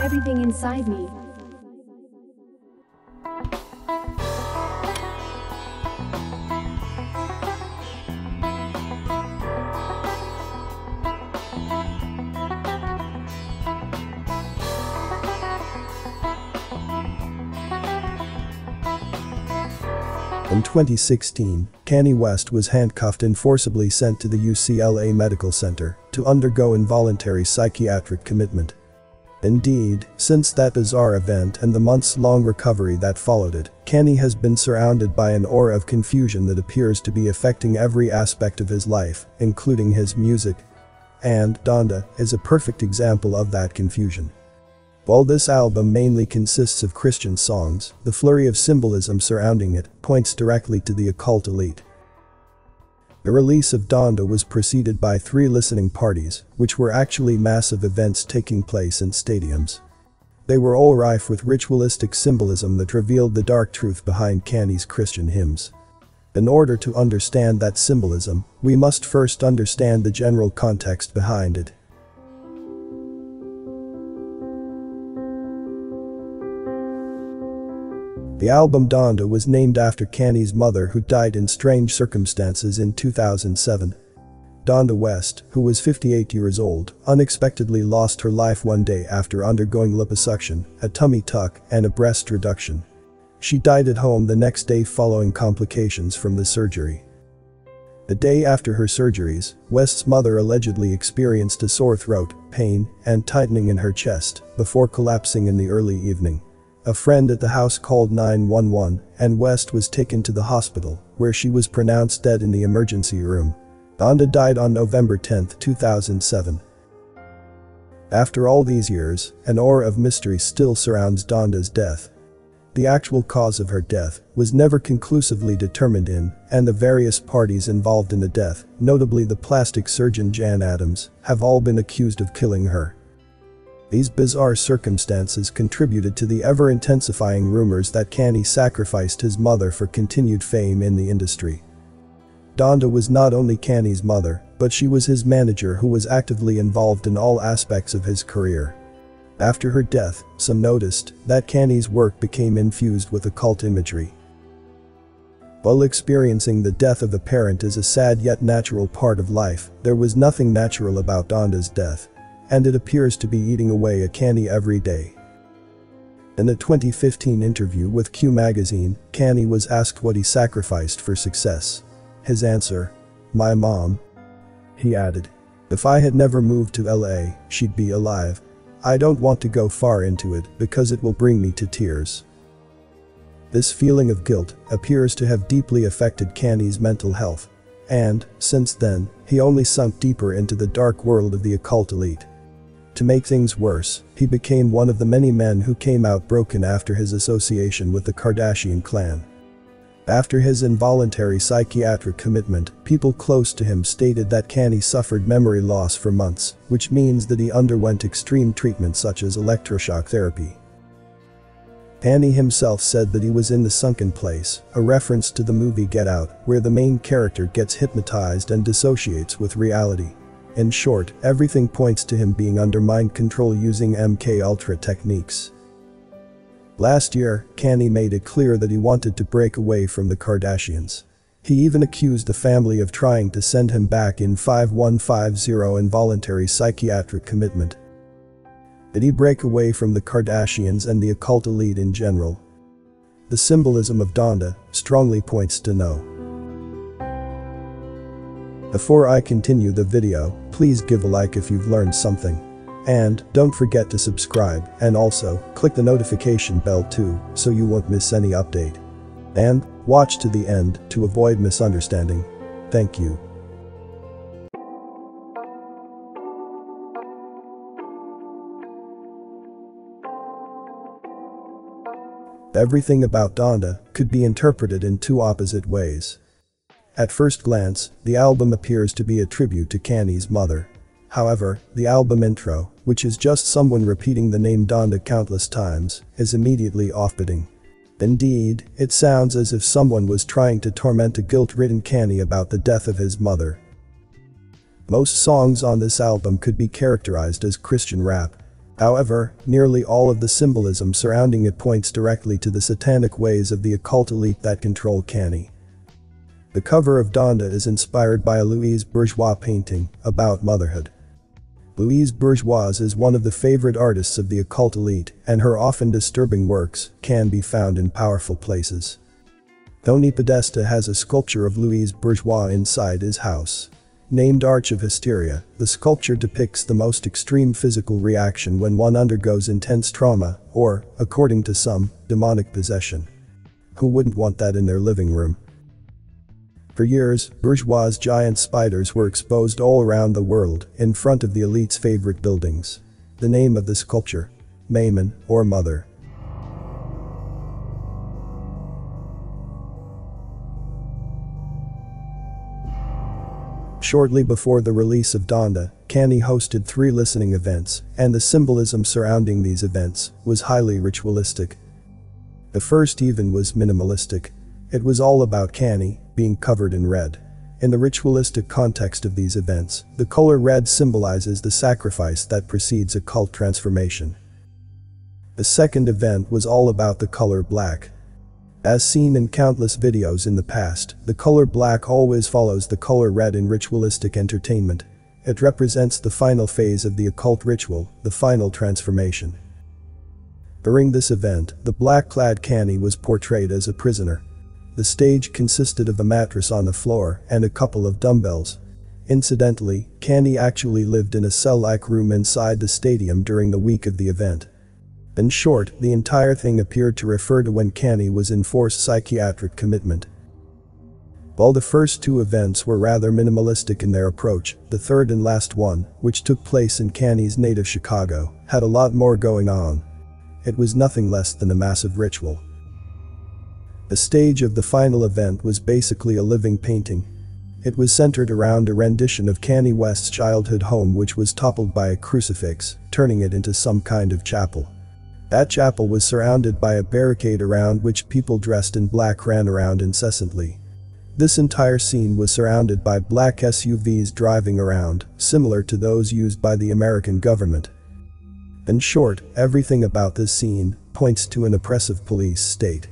Everything inside me. In 2016, Kanye West was handcuffed and forcibly sent to the UCLA Medical Center to undergo involuntary psychiatric commitment. Indeed, since that bizarre event and the months-long recovery that followed it, Kanye has been surrounded by an aura of confusion that appears to be affecting every aspect of his life, including his music. And Donda is a perfect example of that confusion. While this album mainly consists of Christian songs, the flurry of symbolism surrounding it points directly to the occult elite. The release of Donda was preceded by three listening parties, which were actually massive events taking place in stadiums. They were all rife with ritualistic symbolism that revealed the dark truth behind Kanye's Christian hymns. In order to understand that symbolism, we must first understand the general context behind it. The album Donda was named after Kanye's mother who died in strange circumstances in 2007. Donda West, who was 58 years old, unexpectedly lost her life one day after undergoing liposuction, a tummy tuck, and a breast reduction. She died at home the next day following complications from the surgery. The day after her surgeries, West's mother allegedly experienced a sore throat, pain, and tightening in her chest before collapsing in the early evening. A friend at the house called 911 and West was taken to the hospital where she was pronounced dead in the emergency room. Donda died on November 10, 2007. After all these years, an aura of mystery still surrounds Donda's death. The actual cause of her death was never conclusively determined in, and the various parties involved in the death, notably the plastic surgeon Jan Adams, have all been accused of killing her. These bizarre circumstances contributed to the ever-intensifying rumors that Kanye sacrificed his mother for continued fame in the industry. Donda was not only Kanye's mother, but she was his manager who was actively involved in all aspects of his career. After her death, some noticed that Kanye's work became infused with occult imagery. While experiencing the death of a parent is a sad yet natural part of life, there was nothing natural about Donda's death and it appears to be eating away at Kanye every day. In a 2015 interview with Q magazine, Kanye was asked what he sacrificed for success. His answer? My mom. He added. If I had never moved to LA, she'd be alive. I don't want to go far into it because it will bring me to tears. This feeling of guilt appears to have deeply affected Kanye's mental health. And, since then, he only sunk deeper into the dark world of the occult elite. To make things worse, he became one of the many men who came out broken after his association with the Kardashian clan. After his involuntary psychiatric commitment, people close to him stated that Kanye suffered memory loss for months, which means that he underwent extreme treatment such as electroshock therapy. Kanye himself said that he was in the sunken place, a reference to the movie Get Out, where the main character gets hypnotized and dissociates with reality. In short, everything points to him being under mind control using MK Ultra techniques. Last year, Kanye made it clear that he wanted to break away from the Kardashians. He even accused the family of trying to send him back in 5150 involuntary psychiatric commitment. Did he break away from the Kardashians and the occult elite in general? The symbolism of Donda strongly points to no. Before I continue the video, please give a like if you've learned something. And don't forget to subscribe and also click the notification bell too so you won't miss any update. And watch to the end to avoid misunderstanding. Thank you. Everything about Donda could be interpreted in two opposite ways. At first glance, the album appears to be a tribute to Kanye's mother. However, the album intro, which is just someone repeating the name Donda countless times, is immediately off-putting. Indeed, it sounds as if someone was trying to torment a guilt-ridden Kanye about the death of his mother. Most songs on this album could be characterized as Christian rap. However, nearly all of the symbolism surrounding it points directly to the satanic ways of the occult elite that control Kanye. The cover of Donda is inspired by a Louise Bourgeois painting about motherhood. Louise Bourgeois is one of the favorite artists of the occult elite, and her often disturbing works can be found in powerful places. Tony Podesta has a sculpture of Louise Bourgeois inside his house. Named Arch of Hysteria, the sculpture depicts the most extreme physical reaction when one undergoes intense trauma, or, according to some, demonic possession. Who wouldn't want that in their living room? For years, bourgeois giant spiders were exposed all around the world, in front of the elite's favorite buildings. The name of the sculpture? Maman, or Mother. Shortly before the release of Donda, Kanye hosted three listening events, and the symbolism surrounding these events was highly ritualistic. The first even was minimalistic. It was all about Kanye, being covered in red. In the ritualistic context of these events, the color red symbolizes the sacrifice that precedes a cult transformation. The second event was all about the color black. As seen in countless videos in the past, the color black always follows the color red in ritualistic entertainment. It represents the final phase of the occult ritual, the final transformation. During this event, the black-clad Kanye was portrayed as a prisoner. The stage consisted of a mattress on the floor and a couple of dumbbells. Incidentally, Kanye actually lived in a cell-like room inside the stadium during the week of the event. In short, the entire thing appeared to refer to when Kanye was in forced psychiatric commitment. While the first two events were rather minimalistic in their approach, the third and last one, which took place in Kanye's native Chicago, had a lot more going on. It was nothing less than a massive ritual. The stage of the final event was basically a living painting. It was centered around a rendition of Kanye West's childhood home which was toppled by a crucifix, turning it into some kind of chapel. That chapel was surrounded by a barricade around which people dressed in black ran around incessantly. This entire scene was surrounded by black SUVs driving around, similar to those used by the American government. In short, everything about this scene points to an oppressive police state.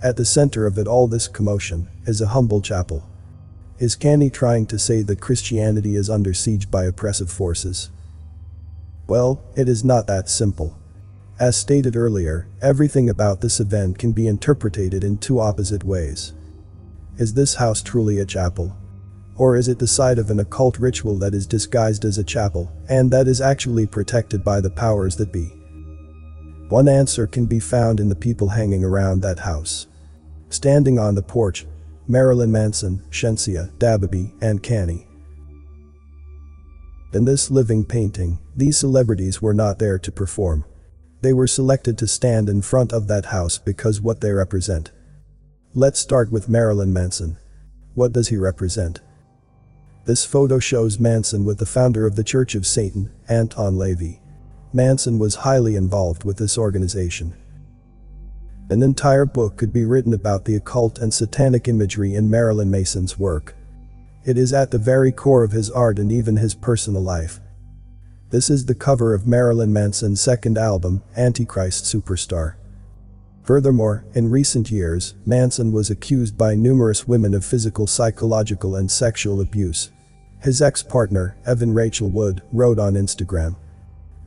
At the center of it all this commotion is a humble chapel. Is Kanye trying to say that Christianity is under siege by oppressive forces? Well, it is not that simple. As stated earlier, everything about this event can be interpreted in two opposite ways. Is this house truly a chapel? Or is it the site of an occult ritual that is disguised as a chapel, and that is actually protected by the powers that be? One answer can be found in the people hanging around that house. Standing on the porch, Marilyn Manson, Shenseea, Dababy, and Kanye. In this living painting, these celebrities were not there to perform. They were selected to stand in front of that house because what they represent. Let's start with Marilyn Manson. What does he represent? This photo shows Manson with the founder of the Church of Satan, Anton LaVey. Manson was highly involved with this organization. An entire book could be written about the occult and satanic imagery in Marilyn Manson's work. It is at the very core of his art and even his personal life. This is the cover of Marilyn Manson's second album, Antichrist Superstar. Furthermore, in recent years, Manson was accused by numerous women of physical, psychological and sexual abuse. His ex-partner, Evan Rachel Wood, wrote on Instagram,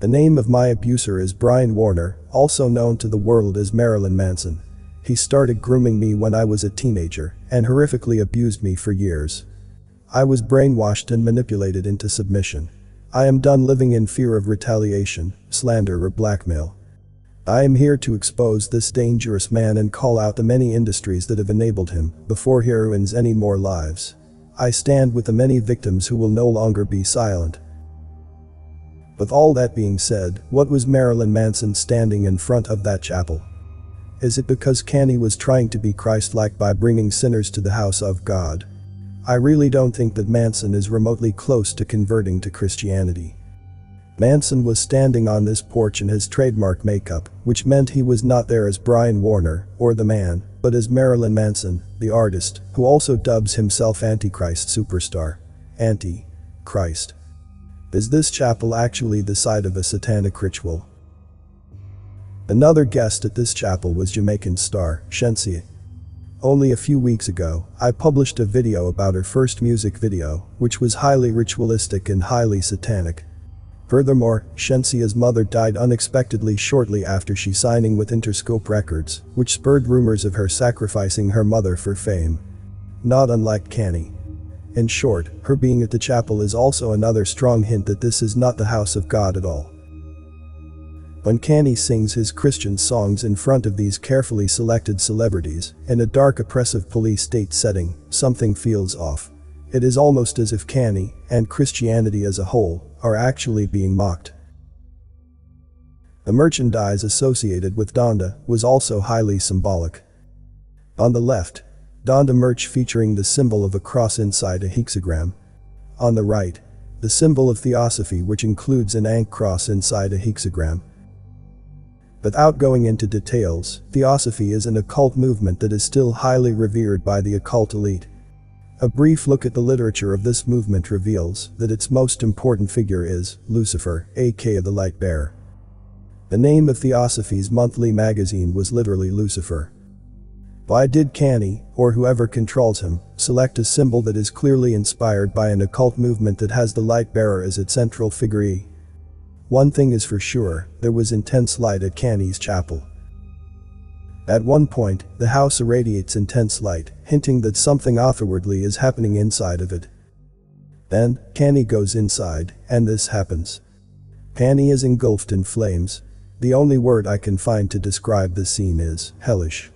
the name of my abuser is Brian Warner, also known to the world as Marilyn Manson. He started grooming me when I was a teenager and horrifically abused me for years. I was brainwashed and manipulated into submission. I am done living in fear of retaliation, slander or blackmail. I am here to expose this dangerous man and call out the many industries that have enabled him before he ruins any more lives. I stand with the many victims who will no longer be silent. With all that being said, what was Marilyn Manson standing in front of that chapel? Is it because Kanye was trying to be Christ-like by bringing sinners to the house of God? I really don't think that Manson is remotely close to converting to Christianity. Manson was standing on this porch in his trademark makeup, which meant he was not there as Brian Warner, or the man, but as Marilyn Manson, the artist, who also dubs himself Antichrist Superstar. Anti. Christ. Is this chapel actually the site of a satanic ritual? Another guest at this chapel was Jamaican star, Shenseea. Only a few weeks ago, I published a video about her first music video, which was highly ritualistic and highly satanic. Furthermore, Shenseea's mother died unexpectedly shortly after she signing with Interscope Records, which spurred rumors of her sacrificing her mother for fame. Not unlike Kanye. In short, her being at the chapel is also another strong hint that this is not the house of God at all. When Kanye sings his Christian songs in front of these carefully selected celebrities, in a dark oppressive police state setting, something feels off. It is almost as if Kanye, and Christianity as a whole, are actually being mocked. The merchandise associated with Donda was also highly symbolic. On the left, Donda merch featuring the symbol of a cross inside a hexagram. On the right, the symbol of theosophy which includes an ankh cross inside a hexagram. Without going into details, Theosophy is an occult movement that is still highly revered by the occult elite. A brief look at the literature of this movement reveals that its most important figure is Lucifer, aka the Light Bearer. The name of Theosophy's monthly magazine was literally Lucifer. Why did Kanye, or whoever controls him, select a symbol that is clearly inspired by an occult movement that has the light bearer as its central figure? One thing is for sure, there was intense light at Kanye's chapel. At one point, the house irradiates intense light, hinting that something otherworldly is happening inside of it. Then, Kanye goes inside, and this happens. Kanye is engulfed in flames. The only word I can find to describe the scene is hellish.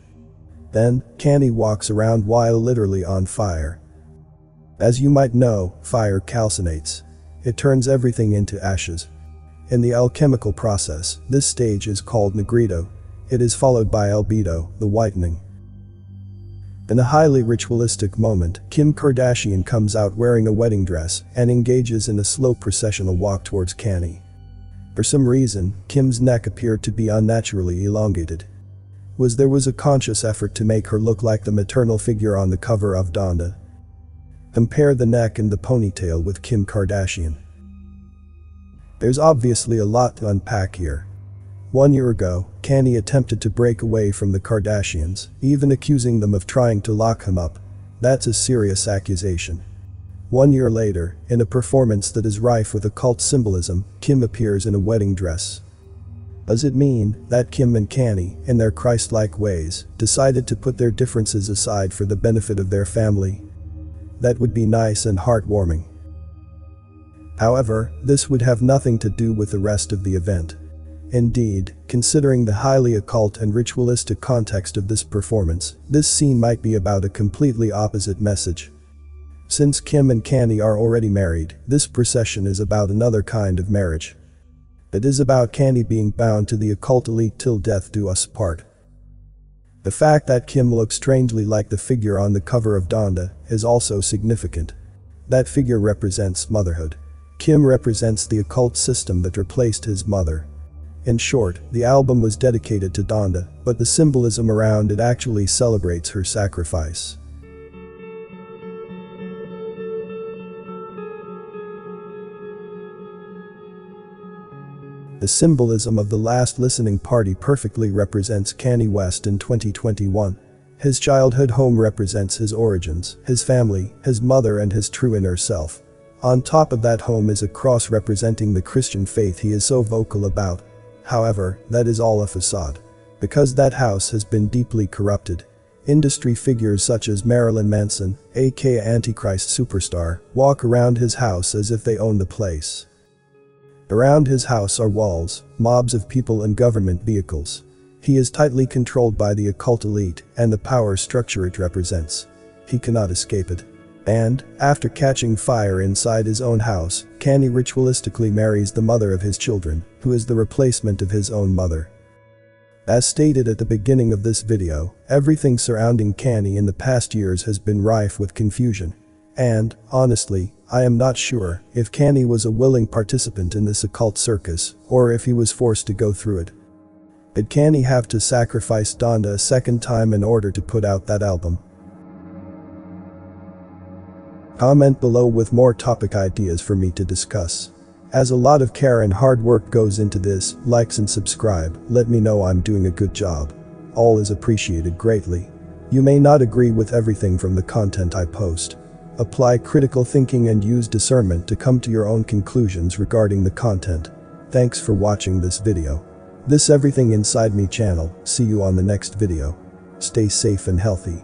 Then, Kanye walks around while literally on fire. As you might know, fire calcinates. It turns everything into ashes. In the alchemical process, this stage is called nigredo. It is followed by albedo, the whitening. In a highly ritualistic moment, Kim Kardashian comes out wearing a wedding dress and engages in a slow processional walk towards Kanye. For some reason, Kim's neck appeared to be unnaturally elongated. Was there was a conscious effort to make her look like the maternal figure on the cover of Donda. Compare the neck and the ponytail with Kim Kardashian. There's obviously a lot to unpack here. One year ago, Kanye attempted to break away from the Kardashians, even accusing them of trying to lock him up. That's a serious accusation. One year later, in a performance that is rife with occult symbolism, Kim appears in a wedding dress. Does it mean that Kim and Kanye, in their Christ-like ways, decided to put their differences aside for the benefit of their family? That would be nice and heartwarming. However, this would have nothing to do with the rest of the event. Indeed, considering the highly occult and ritualistic context of this performance, this scene might be about a completely opposite message. Since Kim and Kanye are already married, this procession is about another kind of marriage. It is about Kanye being bound to the occult elite till death do us part. The fact that Kim looks strangely like the figure on the cover of Donda is also significant. That figure represents motherhood. Kim represents the occult system that replaced his mother. In short, the album was dedicated to Donda, but the symbolism around it actually celebrates her sacrifice. The symbolism of the last listening party perfectly represents Kanye West in 2021. His childhood home represents his origins, his family, his mother and his true inner self. On top of that home is a cross representing the Christian faith he is so vocal about. However, that is all a facade. Because that house has been deeply corrupted. Industry figures such as Marilyn Manson, aka Antichrist Superstar, walk around his house as if they own the place. Around his house are walls, mobs of people and government vehicles. He is tightly controlled by the occult elite and the power structure it represents. He cannot escape it. And, after catching fire inside his own house, Kanye ritualistically marries the mother of his children, who is the replacement of his own mother. As stated at the beginning of this video, everything surrounding Kanye in the past years has been rife with confusion. And, honestly, I am not sure if Kanye was a willing participant in this occult circus, or if he was forced to go through it. Did Kanye have to sacrifice Donda a second time in order to put out that album? Comment below with more topic ideas for me to discuss. As a lot of care and hard work goes into this, likes and subscribe, let me know I'm doing a good job. All is appreciated greatly. You may not agree with everything from the content I post. Apply critical thinking and use discernment to come to your own conclusions regarding the content. Thanks for watching this video. This Everything Inside Me channel, see you on the next video. Stay safe and healthy.